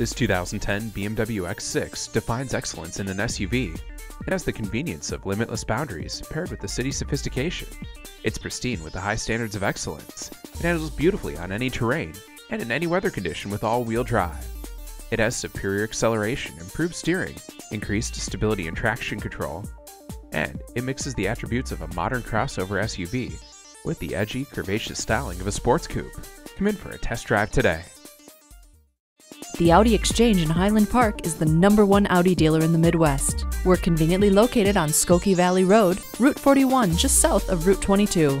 This 2010 BMW X6 defines excellence in an SUV. It has the convenience of limitless boundaries paired with the city's sophistication. It's pristine with the high standards of excellence. It handles beautifully on any terrain and in any weather condition with all-wheel drive. It has superior acceleration, improved steering, increased stability and traction control, and it mixes the attributes of a modern crossover SUV with the edgy, curvaceous styling of a sports coupe. Come in for a test drive today. The Audi Exchange in Highland Park is the number one Audi dealer in the Midwest. We're conveniently located on Skokie Valley Road, Route 41, just south of Route 22.